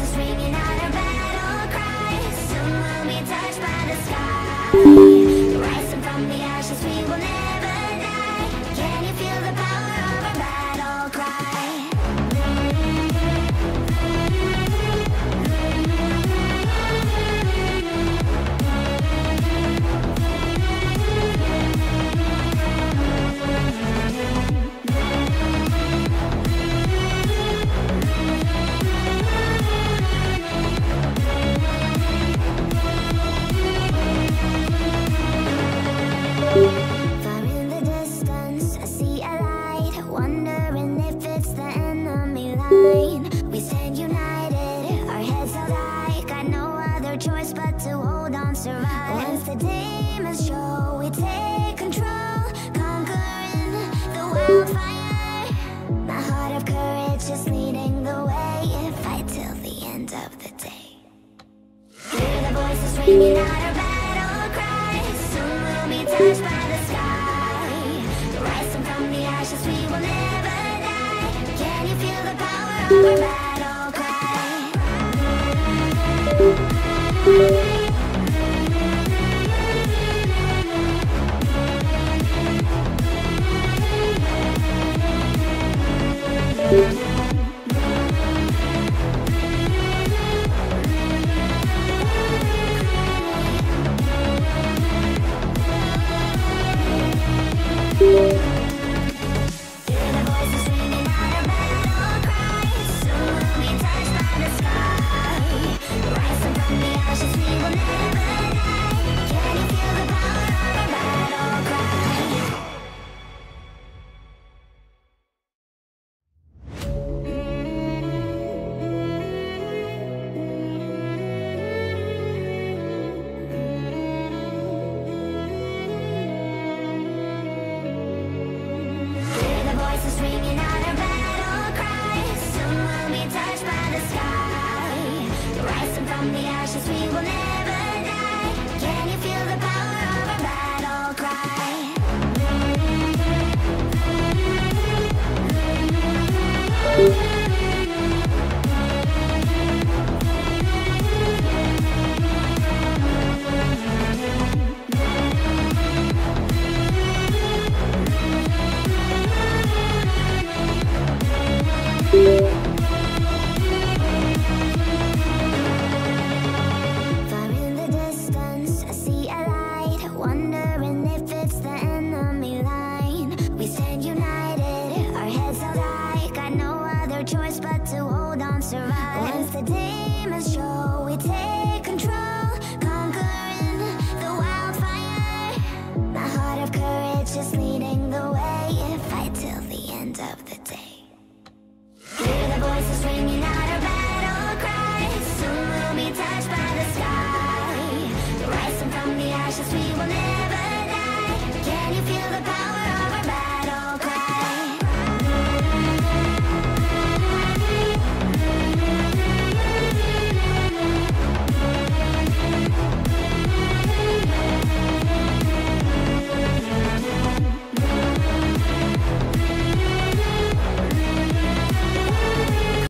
is ringing united, our heads held high Got no other choice but to hold on, survive. Once the demons show, we take control Conquering the wildfire. My heart of courage is leading the way. Fight till the end of the day. Hear the voices out our battle Soon we'll be touched by the sky. Rising from the ashes, we will never die. Can you feel the power of our From the ashes we will never die Can you feel the power of our battle cry? Thank you. choice but to hold on, survive. Once the demons show, we take control, conquering the wildfire. My heart of courage is leading the way. Fight till the end of the day. Hear the voices ringing out a battle cry. Soon we'll be touched by the sky. Rising from the ashes, we will live.